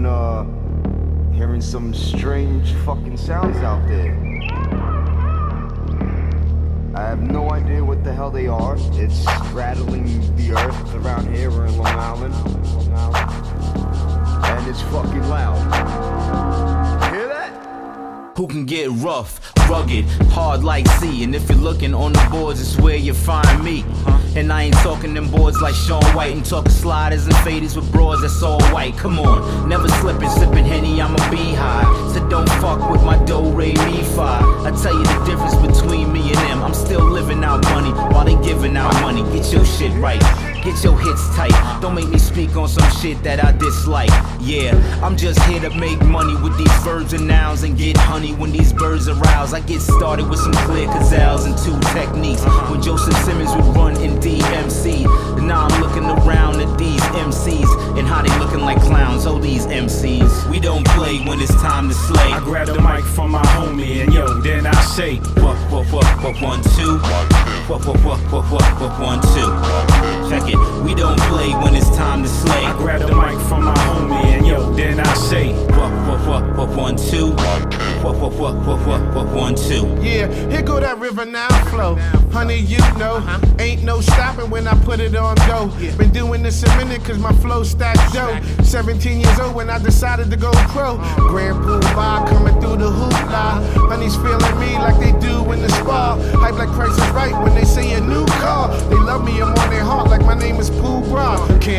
hearing, uh, hearing some strange fucking sounds out there. I have no idea what the hell they are. It's rattling the earth around here. We're in Long Island. Long Island. And it's fucking loud. Hear that? Who can get rough, rugged, hard like sea? And if you're looking on the boards, it's where you find me. And I ain't talking them boards like Shaun White and talking sliders and faders with broads that's all white. Come on, never slipping, sipping henny, I'm a beehive. So don't fuck with my do re mi fi. I tell you the difference between me and them. I'm still living out money while they giving out money. Get your shit right. Get your hits tight. Don't make me speak on some shit that I dislike. Yeah, I'm just here to make money with these verbs and nouns and get honey when these birds arouse. I get started with some clear gazelles and two Technics. Uh-huh. When Joseph Simmons would run in DMC. And now I'm looking around at these MCs and how they looking like clowns. Oh, these MCs. We don't play when it's time to slay. I grab the mic from my homie and yo, then I say, What, what, what, what, one, two. What, what, what, what, what, what, one, two. Check it. We don't play when it's time to slay. I grab the mic from my homie and yo, then I say, What, what, what, what, one, two. What, what, what, what, what, what, one, two. Yeah, here go that river now flow. Honey, you know, ain't no stopping when I put it on go. Been doing this a minute cause my flow stacked dope. 17 years old when I decided to go pro. Grand Puba coming through the hoopla.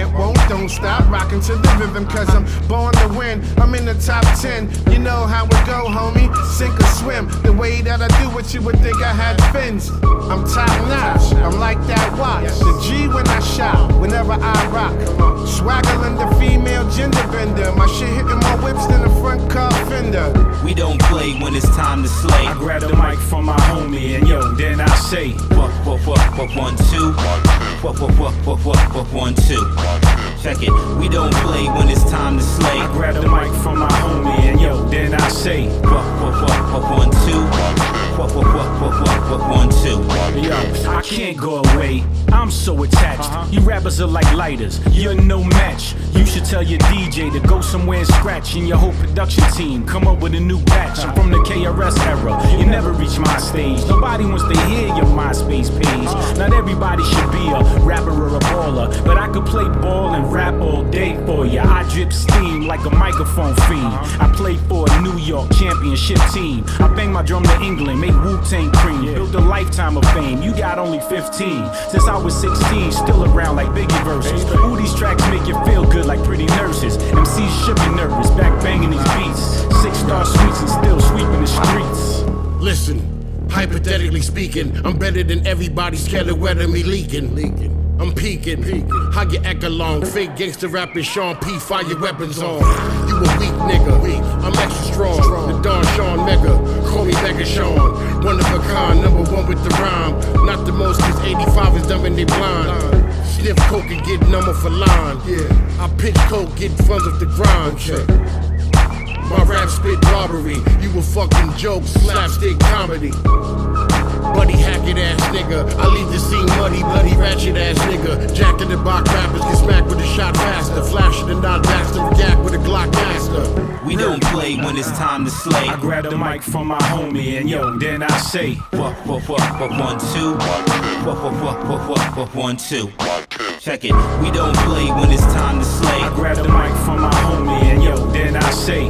Can't, won't, don't stop rocking to the rhythm cause I'm born to win. I'm in the top 10. You know how it go, homie. Sink or swim. The way that I do what you would think I had fins. I'm top notch. I'm like that watch. The G when I shop, whenever I rock. Swaggling the female gender bender. My shit hitting more whips than a front car fender. We don't play when it's time to slay. I grab the mic from my homie and yo, then I say, What, what, what, what, one, two. What, what, what, what, what, what, one, two. Check it. We don't play when it's time to slay. I grab the mic from my homie say, What, what, what, what, one, two. What, what, what, what, what, what, one, two. Yo, I can't go away. I'm so attached. Uh-huh. You rappers are like lighters. You're no match. You should tell your DJ to go somewhere and scratch. And your whole production team come up with a new batch. I'm from the KRS era. You never reach my stage. Nobody wants to hear your MySpace page. Uh-huh. Not everybody should be a rapper or a baller, but I could play ball and rap all day for you. I drip steam like a microphone fiend. I play for a New York championship team. I bang my drum to England, make Wu Tang cream. Built a lifetime of fame. You got only 15. Since I was 16, still around like Biggie verses. Ooh, these tracks make you feel good like pretty nurses. MCs should be nervous, back banging these beats. Six star suites and still sweeping the streets. Listen, hypothetically speaking, I'm better than everybody scared of weather me leaking. Leaking. I'm peeking. How you act along? Fake gangster rapping Sean P. Fire your weapons on. You a weak nigga. Weak. I'm extra strong. The Don Sean Mega. Call me Mega Sean. One of a kind. Number one with the rhyme. Not the most, cause 85 is dumb and they blind. Sniff coke and get number for line. Yeah. I pitch coke, get funds of the grind. My rap spit robbery. You a fucking joke, slapstick comedy. Buddy Hackett ass nigga. I leave the scene muddy, bloody ratchet ass nigga. Jack in the box rappers get smacked with a shot faster. Flashing and not faster, react with a Glock master. We don't play when it's time to slay. I grab the mic from my homie and yo, then I say, what, what, what, what, one, two. What, what, what, what, what, what, one, two. Check it, we don't play when it's time to slay. I grab the mic from my homie and yo, then I say,